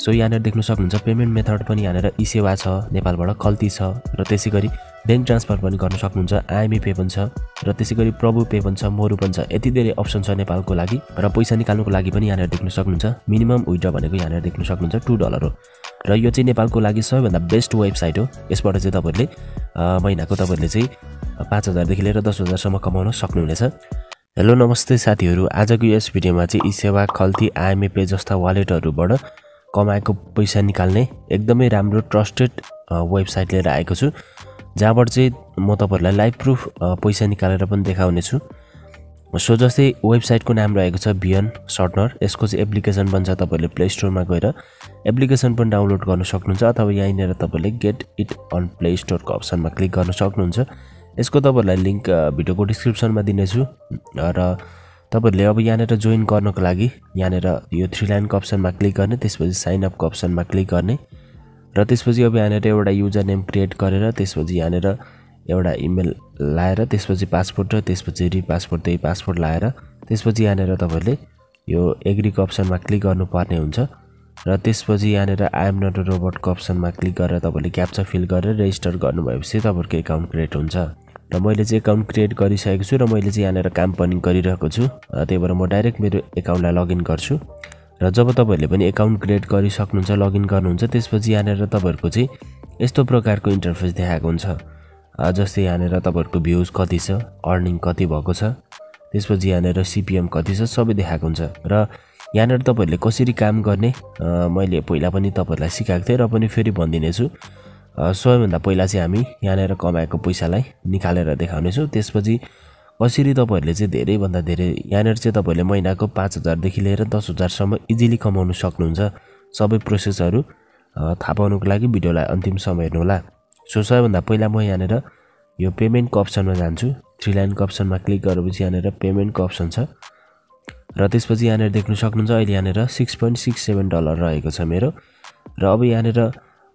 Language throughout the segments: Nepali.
सो यहाँनिर देख्न सक्नुहुन्छ पेमेन्ट मेथड पनि यहाँनिर ई सेवा छ नेपालबाट खल्ती छ र त्यसै गरी ब्याङ्क ट्रान्सफर पनि गर्न सक्नुहुन्छ आइएमई पे पनि छ र त्यसै गरी प्रभु पे पनि छ मोरु पनि छ यति धेरै अप्सन छ नेपालको लागि र पैसा निकाल्नुको लागि पनि यहाँनिर देख्न सक्नुहुन्छ मिनिमम विड्र भनेको यहाँनिर देख्न सक्नुहुन्छ टु डलर हो। र यो चाहिँ नेपालको लागि सबैभन्दा बेस्ट वेबसाइट हो यसबाट चाहिँ तपाईँहरूले महिनाको तपाईँहरूले चाहिँ पाँच हजारदेखि लिएर दस हजारसम्म कमाउन सक्नुहुनेछ। हेलो नमस्ते साथीहरू आजको यस भिडियोमा चाहिँ ई सेवा खल्ती आइएमए पे जस्ता वालेटहरूबाट कमाएको पैसा निकाल्ने एकदमै राम्रो ट्रस्टेड वेबसाइट लिएर आएको छु। जहाँबाट चाहिँ म तपाईँहरूलाई लाइभ प्रुफ पैसा निकालेर पनि देखाउनेछु। सो जस्तै वेबसाइटको नाम रहेको छ बियन सर्टनर यसको चाहिँ एप्लिकेसन पनि छ तपाईँहरूले प्ले स्टोरमा गएर। एप्लिकेसन पनि डाउनलोड गर्न सक्नुहुन्छ अथवा यहीँनिर तपाईँले गेट इट अन प्ले स्टोरको अप्सनमा क्लिक गर्न सक्नुहुन्छ। यसको तपाईँहरूलाई लिङ्क भिडियोको डिस्क्रिप्सनमा दिनेछु। र तपाईँहरूले अब यहाँनिर जोइन गर्नको लागि यहाँनिर यो थ्री लाइनको अप्सनमा क्लिक गर्ने त्यसपछि साइन अपको अप्सनमा क्लिक गर्ने र त्यसपछि अब यहाँनिर एउटा युजर नेम क्रिएट गरेर त्यसपछि यहाँनिर एउटा इमेल लाएर त्यसपछि पासपोर्ट र त्यसपछि रि पासपोर्ट त्यही पासपोर्ट लाएर त्यसपछि यहाँनिर तपाईँहरूले यो एग्रीको अप्सनमा क्लिक गर्नुपर्ने हुन्छ र त्यसपछि यहाँनिर आइएम नट रोबोटको अप्सनमा क्लिक गरेर तपाईँले क्याप्चा फिल गरेर रेजिस्टर गर्नुभएपछि तपाईँहरूको एकाउन्ट क्रिएट हुन्छ। र मैले चाहिँ एकाउन्ट क्रिएट गरिसकेको छु र मैले चाहिँ यहाँनिर काम पनि गरिरहेको छु। त्यही भएर म डाइरेक्ट मेरो एकाउन्टलाई लगइन गर्छु। र जब तपाईँहरूले पनि एकाउन्ट क्रिएट गरिसक्नुहुन्छ लगइन गर्नुहुन्छ त्यसपछि यहाँनिर तपाईँहरूको चाहिँ यस्तो प्रकारको इन्टरफेस देखाएको हुन्छ। जस्तै यहाँनिर तपाईँहरूको भ्युज कति छ अर्निङ कति भएको छ त्यसपछि यहाँनिर सिपिएम कति छ सबै देखाएको हुन्छ। र यहाँनिर तपाईँहरूले कसरी काम गर्ने मैले पहिला पनि तपाईँहरूलाई सिकाएको थिएँ र पनि फेरि भनिदिनेछु। सबैभन्दा पहिला चाहिँ हामी यहाँनिर कमाएको पैसालाई निकालेर देखाउनेछौँ। त्यसपछि कसरी तपाईँहरूले चाहिँ धेरैभन्दा धेरै यहाँनिर चाहिँ तपाईँहरूले महिनाको पाँच हजारदेखि लिएर दस हजारसम्म इजिली कमाउनु सक्नुहुन्छ। सबै प्रोसेसहरू थाहा पाउनुको लागि भिडियोलाई अन्तिमसम्म हेर्नुहोला। सो सबैभन्दा पहिला म यहाँनिर यो पेमेन्टको अप्सनमा जान्छु। थ्री लाइनको अप्सनमा क्लिक गरेपछि यहाँनिर पेमेन्टको अप्सन छ। र त्यसपछि यहाँनिर देख्न सक्नुहुन्छ अहिले यहाँनिर six point six seven dollar रहेको छ मेरो। र अब यहाँनिर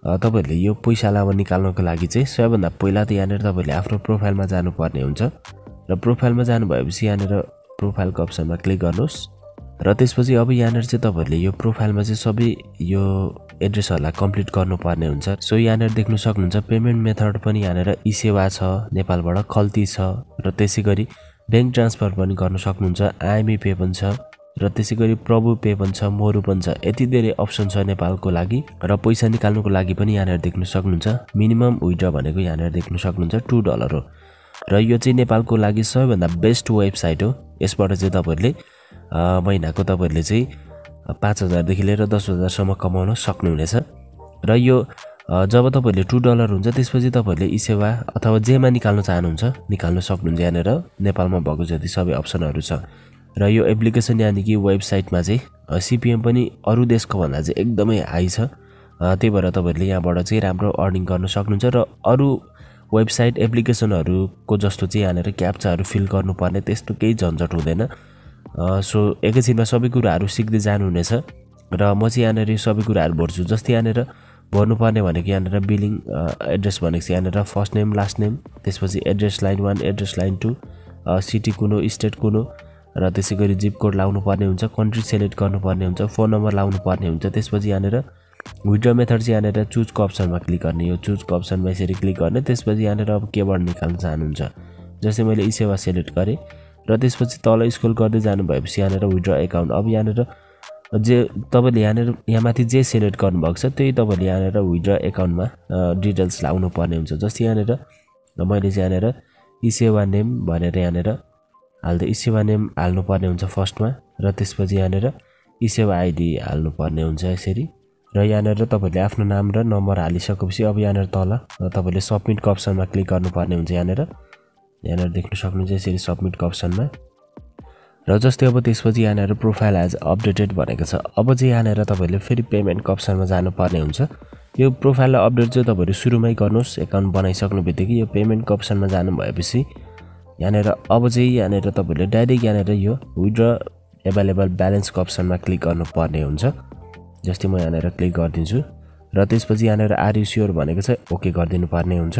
तपाईँहरूले यो पैसालाई अब निकाल्नको लागि चाहिँ सबैभन्दा पहिला त यहाँनिर तपाईँहरूले आफ्नो प्रोफाइलमा जानुपर्ने हुन्छ। र प्रोफाइलमा जानुभएपछि यहाँनिर प्रोफाइलको अप्सनमा क्लिक गर्नुहोस्। र त्यसपछि अब यहाँनिर चाहिँ तपाईँहरूले यो प्रोफाइलमा चाहिँ सबै यो एड्रेसहरूलाई कम्प्लिट गर्नुपर्ने हुन्छ। सो यहाँनिर देख्न सक्नुहुन्छ पेमेन्ट मेथड पनि यहाँनिर ई सेवा छ नेपालबाट खल्ती छ। र त्यसै गरी ब्याङ्क ट्रान्सफर पनि गर्न सक्नुहुन्छ। आइएमई पे पनि छ। र त्यसै गरी प्रभु पे पनि छ मोरु पनि छ। यति धेरै अप्सन छ नेपालको लागि र पैसा निकाल्नुको लागि पनि यहाँनिर देख्न सक्नुहुन्छ। मिनिमम विड्र भनेको यहाँनिर देख्न सक्नुहुन्छ टु डलर हो। र यो चाहिँ नेपालको लागि सबैभन्दा बेस्ट वेबसाइट हो। यसबाट चाहिँ तपाईँहरूले महिनाको तपाईँहरूले चाहिँ पाँच हजारदेखि लिएर दस हजारसम्म कमाउन सक्नुहुनेछ। र यो जब तपाईँहरूले टु डलर हुन्छ त्यसपछि तपाईँहरूले ई सेवा अथवा जेमा निकाल्न चाहनुहुन्छ निकाल्न सक्नुहुन्छ यहाँनिर। नेपालमा भएको जति सबै अप्सनहरू छ। र यो एप्लिकेसन यानि कि वेबसाइटमा चाहिँ सिपिएम पनि अरू देशको भन्दा चाहिँ एकदमै हाई छ। त्यही भएर तपाईँहरूले यहाँबाट चाहिँ राम्रो अर्निङ गर्न सक्नुहुन्छ र अरू वेबसाइट एप्लिकेसनहरूको जस्तो चाहिँ यहाँनिर क्याप्चाहरू फिल गर्नुपर्ने त्यस्तो केही झन्झट हुँदैन। सो एकैछिनमा सबै कुराहरू सिक्दै जानुहुनेछ र म चाहिँ यहाँनिर सबै कुराहरू भर्छु। जस्तै यहाँनिर भर्नुपर्ने भनेको यहाँनिर बिलिङ एड्रेस भनेको चाहिँ यहाँनिर फर्स्ट नेम लास्ट नेम त्यसपछि address line one address line two city कुनो स्टेट कुनो र त्यसै गरी जिप कोड लाउनु पर्ने हुन्छ कन्ट्री सेलेक्ट गर्नुपर्ने हुन्छ फोन नम्बर लाउनु पर्ने हुन्छ। त्यसपछि यहाँनिर विड्र मेथड चाहिँ यहाँनिर चुजको अप्सनमा क्लिक गर्ने यो चुजको अप्सनमा यसरी क्लिक गर्ने। त्यसपछि यहाँनिर अब केबाट निकाल्न चाहनुहुन्छ? जस्तै मैले ई सेवा सेलेक्ट गरेँ र त्यसपछि तल स्क्रोल गर्दै जानुभएपछि यहाँनिर विड्र एकाउन्ट अब यहाँनिर जे तपाईँले यहाँनिर यहाँ माथि जे सेलेक्ट गर्नुभएको छ त्यही तपाईँले यहाँनिर विड्र एकाउन्टमा डिटेल्स लाउनु पर्ने हुन्छ। जस्तै यहाँनिर मैले चाहिँ यहाँनिर ई सेवा नेम भनेर यहाँनिर हाल्दै ई सेवा नेम हाल्नुपर्ने हुन्छ फर्स्टमा र त्यसपछि यहाँनिर ई सेवा आइडी हाल्नुपर्ने हुन्छ यसरी। र यहाँनिर तपाईँहरूले आफ्नो नाम र नम्बर हालिसकेपछि अब यहाँनिर तल तपाईँले सबमिटको अप्सनमा क्लिक गर्नुपर्ने हुन्छ यहाँनिर। यहाँनिर देख्न सक्नुहुन्छ यसरी सबमिटको अप्सनमा र जस्तै अब त्यसपछि यहाँनिर प्रोफाइल एज अपडेटेड भनेको छ। अब चाहिँ यहाँनिर तपाईँहरूले फेरि पेमेन्टको अप्सनमा जानुपर्ने हुन्छ। यो प्रोफाइललाई अपडेट चाहिँ तपाईँहरू सुरुमै गर्नुहोस् एकाउन्ट बनाइसक्नु बित्तिकै यो पेमेन्टको अप्सनमा जानु भएपछि यहाँनिर अब चाहिँ यहाँनिर तपाईँहरूले डाइरेक्ट यहाँनिर यो विड्र एभाइलेबल ब्यालेन्सको अप्सनमा क्लिक गर्नुपर्ने हुन्छ। जस्तै म यहाँनिर क्लिक गरिदिन्छु र त्यसपछि यहाँनिर आर यु स्योर भनेको छ ओके गरिदिनु पर्ने हुन्छ।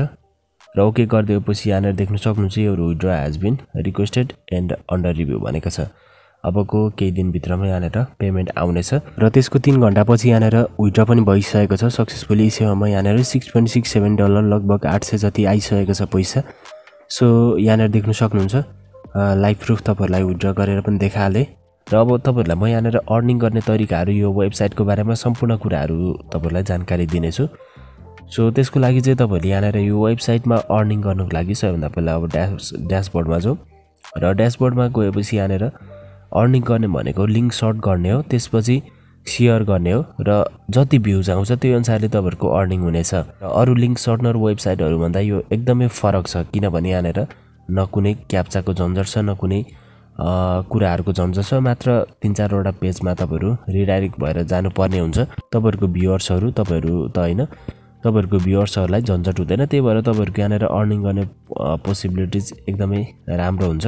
र ओके गरिदिएपछि यहाँनिर देख्न सक्नुहुन्छ यो withdraw has been requested and under review भनेको छ। अबको केही दिनभित्रमा यहाँनिर पेमेन्ट आउनेछ र त्यसको तिन घन्टापछि यहाँनिर विड्र पनि भइसकेको छ। सक्सेसफुली सेवामा यहाँनिर six point six seven dollar लगभग आठ सय जति आइसकेको छ पैसा। सो यहाँनिर देख्न सक्नुहुन्छ लाइभ प्रुफ तपाईँहरूलाई विड्र गरेर पनि देखाहालेँ र अब तपाईँहरूलाई म यहाँनिर अर्निङ गर्ने तरिकाहरू यो वेबसाइटको बारेमा सम्पूर्ण कुराहरू तपाईँहरूलाई जानकारी दिनेछु। सो त्यसको लागि चाहिँ तपाईँहरूले यहाँनिर यो वेबसाइटमा अर्निङ गर्नुको लागि सबैभन्दा पहिला अब ड्यास ड्यासबोर्डमा जाउँ र ड्यासबोर्डमा गएपछि यहाँनिर अर्निङ गर्ने भनेको लिङ्क सर्ट गर्ने हो। त्यसपछि सेयर गर्ने हो र जति भ्युज आउँछ त्यो अनुसारले तपाईँहरूको अर्निङ हुनेछ। र अरू लिङ्क सर्टनर वेबसाइटहरूभन्दा यो एकदमै फरक छ किनभने यहाँनिर न कुनै क्याप्चाको झन्झट छ न कुनै कुराहरूको झन्झट छ मात्र तिन चारवटा पेजमा तपाईँहरू रिडाइरेक्ट भएर जानुपर्ने हुन्छ। तपाईँहरूको भ्युवर्सहरू तपाईँहरू त होइन तपाईँहरूको भ्युवर्सहरूलाई झन्झट हुँदैन। त्यही भएर तपाईँहरूको यहाँनिर अर्निङ गर्ने पोसिबिलिटिज एकदमै राम्रो हुन्छ।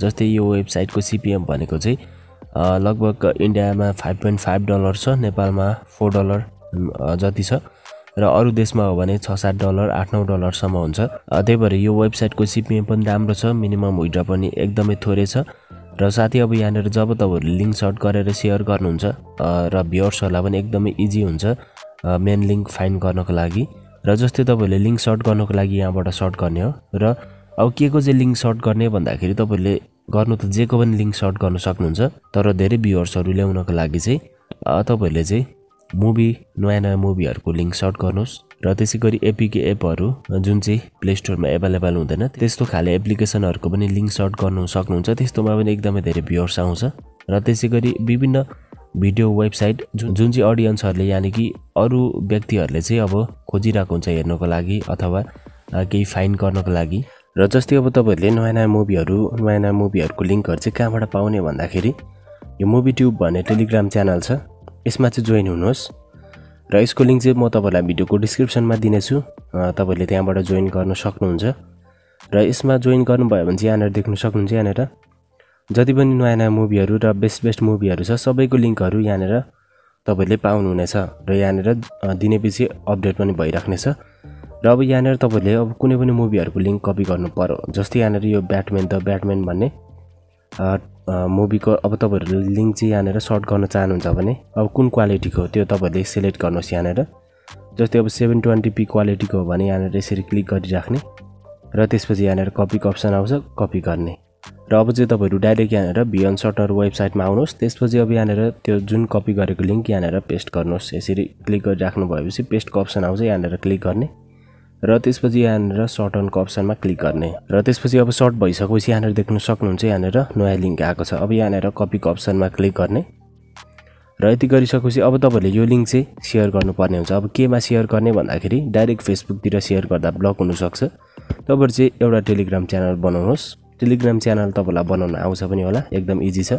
जस्तै यो वेबसाइटको सिपिएम भनेको चाहिँ लगभग इन्डियामा फाइभ पोइन्ट फाइभ डलर छ नेपालमा फोर डलर जति छ। र अरू देशमा हो भने छ सात डलर आठ नौ डलरसम्म हुन्छ। त्यही भएर यो वेबसाइटको सिपिएम पनि राम्रो छ मिनिमम विड्र पनि एकदमै थोरै छ। र साथै अब यहाँनिर जब तपाईँहरूले लिङ्क सर्ट गरेर सेयर गर्नुहुन्छ र भ्युवर्सहरूलाई पनि एकदमै इजी हुन्छ मेन लिङ्क फाइन्ड गर्नको लागि। र जस्तै तपाईँहरूले लिङ्क सर्ट गर्नको लागि यहाँबाट सर्ट गर्ने हो। र अब के को चाहिँ लिङ्क सर्ट गर्ने भन्दाखेरि तपाईँले गर्नु त जेको पनि लिङ्क सर्ट गर्न सक्नुहुन्छ तर धेरै भ्युवर्सहरू ल्याउनको लागि चाहिँ तपाईँहरूले चाहिँ मुभी नयाँ नयाँ मुभीहरूको लिङ्क सर्ट गर्नुहोस् र त्यसै गरी एपिके एपहरू जुन चाहिँ प्ले स्टोरमा एभाइलेबल हुँदैन त्यस्तो खाले एप्लिकेसनहरूको पनि लिङ्क सर्ट गर्नु सक्नुहुन्छ त्यस्तोमा पनि एकदमै धेरै भ्युवर्स आउँछ र त्यसै गरी विभिन्न भिडियो वेबसाइट जुन जुन चाहिँ अडियन्सहरूले यानि कि अरू व्यक्तिहरूले चाहिँ अब खोजिरहेको हुन्छ हेर्नको लागि अथवा केही फाइन गर्नको लागि र जस्तै अब तपाईँहरूले नयाँ नयाँ मुभीहरू नयाँ नयाँ मुभीहरूको लिङ्कहरू चाहिँ कहाँबाट पाउने भन्दाखेरि यो मुभी ट्युब भन्ने टेलिग्राम च्यानल छ। यसमा चाहिँ जोइन हुनुहोस्। र यसको लिङ्क चाहिँ म तपाईँलाई भिडियोको डिस्क्रिप्सनमा दिनेछु। तपाईँहरूले त्यहाँबाट जोइन गर्न सक्नुहुन्छ। र यसमा जोइन गर्नुभयो भने चाहिँ यहाँनिर देख्न सक्नुहुन्छ यहाँनिर। जति पनि नयाँ नयाँ मुभीहरू र बेस्ट बेस्ट मुभीहरू छ सबैको लिङ्कहरू यहाँनिर तपाईँले पाउनुहुनेछ। र यहाँनिर दिनेपछि अपडेट पनि भइराख्नेछ। र अब यहाँनिर तपाईँले अब कुनै पनि मुभीहरूको लिङ्क कपी गर्नु पऱ्यो जस्तै यहाँनिर यो ब्याटम्यान द ब्याटम्यान भन्ने मुभीको अब तपाईँहरूले लिङ्क चाहिँ यहाँनिर सर्ट गर्न चाहनुहुन्छ भने अब कुन क्वालिटीको त्यो तपाईँहरूले सेलेक्ट गर्नुहोस् यहाँनिर। जस्तै अब सेभेन ट्वेन्टी पी क्वालिटीको हो भने यहाँनिर यसरी क्लिक गरिराख्ने र त्यसपछि यहाँनिर कपीको अप्सन आउँछ कपी गर्ने। र अब चाहिँ तपाईँहरू डाइरेक्ट यहाँनिर भियन सटर वेबसाइटमा आउनुहोस् त्यसपछि अब यहाँनिर त्यो जुन कपी गरेको लिङ्क यहाँनिर पेस्ट गर्नुहोस्। यसरी क्लिक गरिराख्नु भएपछि पेस्टको अप्सन आउँछ यहाँनिर क्लिक गर्ने। र त्यसपछि यहाँनिर सर्ट अनको अप्सनमा क्लिक गर्ने। र त्यसपछि अब सर्ट भइसकेपछि यहाँनिर देख्न सक्नुहुन्छ यहाँनिर नयाँ लिङ्क आएको छ। अब यहाँनिर कपीको अप्सनमा क्लिक गर्ने। र यति गरिसकेपछि अब तपाईँहरूले यो लिङ्क चाहिँ सेयर गर्नुपर्ने हुन्छ। अब केमा सेयर गर्ने भन्दाखेरि डाइरेक्ट फेसबुकतिर सेयर गर्दा ब्लक हुनसक्छ। तपाईँहरू चाहिँ एउटा टेलिग्राम च्यानल बनाउनुहोस्। टेलिग्राम च्यानल तपाईँलाई बनाउन आउँछ पनि होला एकदम इजी छ।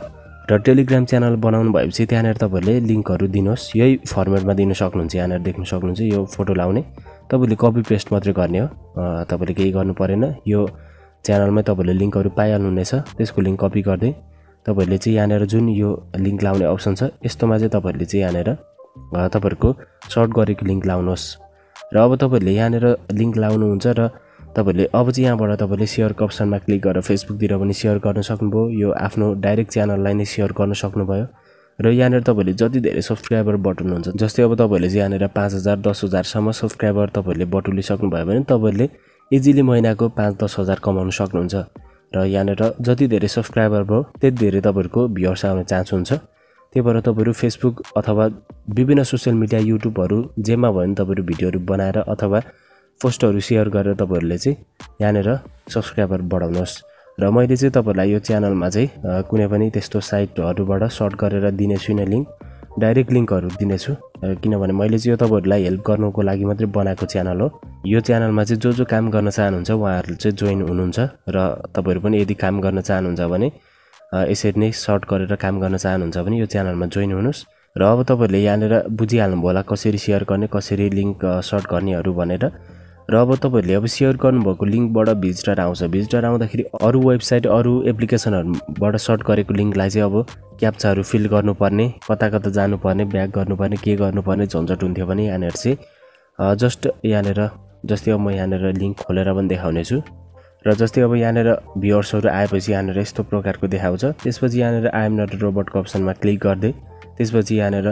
र टेलिग्राम च्यानल बनाउनु भएपछि त्यहाँनिर तपाईँहरूले लिङ्कहरू दिनुहोस्। यही फर्मेटमा दिन सक्नुहुन्छ यहाँनिर देख्न सक्नुहुन्छ यो फोटो लाउने। तपाईँले कपी पेस्ट मात्रै गर्ने हो। तपाईँले केही गर्नु परेन। यो च्यानलमै तपाईँहरूले लिङ्कहरू पाइहाल्नुहुनेछ। त्यसको लिङ्क कपी गर्दै तपाईँहरूले चाहिँ यहाँनिर जुन यो लिङ्क लाउने अप्सन छ यस्तोमा चाहिँ तपाईँहरूले चाहिँ यहाँनिर तपाईँहरूको सर्ट गरेको लिङ्क लाउनुहोस्। र अब तपाईँहरूले यहाँनिर लिङ्क लाउनुहुन्छ र तपाईँहरूले अब चाहिँ यहाँबाट तपाईँले सेयरको अप्सनमा क्लिक गरेर फेसबुकतिर पनि सेयर गर्न सक्नुभयो। यो आफ्नो डाइरेक्ट च्यानललाई नै सेयर गर्न सक्नुभयो। र यहाँनिर तपाईँहरूले जति धेरै सब्सक्राइबर बटुल्नुहुन्छ जस्तै अब तपाईँहरूले चाहिँ यहाँनिर पाँच हजार दस हजारसम्म सब्सक्राइबर तपाईँहरूले बटुलिसक्नुभयो भने तपाईँहरूले इजिली महिनाको पाँच दस हजार कमाउनु सक्नुहुन्छ। र यहाँनिर जति धेरै सब्सक्राइबर भयो त्यति धेरै तपाईँहरूको भ्युर्स आउने चान्स हुन्छ। त्यही भएर तपाईँहरू फेसबुक अथवा विभिन्न सोसियल मिडिया युट्युबहरू जेमा भयो भने तपाईँहरू भिडियोहरू बनाएर अथवा पोस्टहरू सेयर गरेर तपाईँहरूले चाहिँ यहाँनिर सब्सक्राइबर बढाउनुहोस्। र मैले चाहिँ तपाईँहरूलाई यो च्यानलमा चाहिँ कुनै पनि त्यस्तो साइटहरूबाट सर्ट गरेर दिने छुइनँ लिङ्क डाइरेक्ट लिङ्कहरू दिनेछु। किनभने मैले चाहिँ यो तपाईँहरूलाई हेल्प गर्नुको लागि मात्रै बनाएको च्यानल हो। यो च्यानलमा चाहिँ जो जो काम गर्न चाहनुहुन्छ उहाँहरू चाहिँ जोइन हुनुहुन्छ र तपाईँहरू पनि यदि काम गर्न चाहनुहुन्छ भने यसरी नै सर्ट गरेर काम गर्न चाहनुहुन्छ भने यो च्यानलमा जोइन हुनुहोस्। र अब तपाईँहरूले यहाँनिर बुझिहाल्नुभयो होला कसरी सेयर गर्ने कसरी लिङ्क सर्ट गर्नेहरू भनेर। र अब तपाईँहरूले अब सेयर गर्नुभएको लिङ्कबाट भिजिटर आउँछ। भिजिटर आउँदाखेरि अरू वेबसाइट अरू एप्लिकेसनहरूबाट सर्ट गरेको लिङ्कलाई चाहिँ अब क्याप्चाहरू फिल गर्नुपर्ने कता कता जानुपर्ने ब्याक गर्नुपर्ने के गर्नुपर्ने झन्झट हुन्थ्यो भने यहाँनिर चाहिँ जस्ट यहाँनिर जस्तै अब म यहाँनिर लिङ्क खोलेर पनि देखाउनेछु। र जस्तै अब यहाँनिर भ्युवर्सहरू आएपछि यहाँनिर यस्तो प्रकारको देखाउँछ। त्यसपछि यहाँनिर आइएम नट रोबोटको अप्सनमा क्लिक गरिदिए त्यसपछि यहाँनिर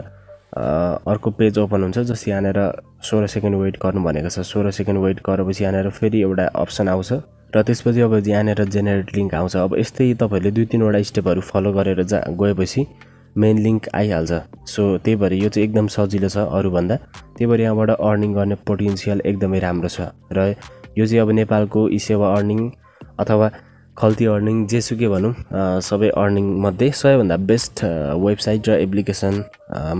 अर्को पेज ओपन हुन्छ जस्तै यहाँनिर सोह्र सेकेन्ड वेट गर्नु भनेको छ। सोह्र सेकेन्ड वेट गरेपछि यहाँनिर फेरि एउटा अप्सन आउँछ र त्यसपछि अब यहाँनिर जेनेरेट लिङ्क आउँछ। अब यस्तै तपाईँहरूले दुई तिनवटा स्टेपहरू फलो गरेर जा गएपछि मेन लिङ्क आइहाल्छ। सो त्यही भएर यो चाहिँ एकदम सजिलो छ अरूभन्दा। त्यही भएर यहाँबाट अर्निङ गर्ने पोटेन्सियल एकदमै राम्रो छ। र यो चाहिँ अब नेपालको ई सेवा अर्निङ अथवा खल्ती अर्निङ जेसुकै भनौँ सबै अर्निङमध्ये सबैभन्दा बेस्ट वेबसाइट र एप्लिकेसन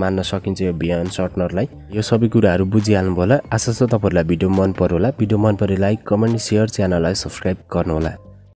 मान्न सकिन्छ यो भिएन सर्टनरलाई। यो सबै कुराहरू बुझिहाल्नु होला। आशा छ तपाईँहरूलाई भिडियो मन पऱ्यो होला। भिडियो मन पऱ्यो लाइक कमेन्ट सेयर च्यानललाई सब्सक्राइब गर्नुहोला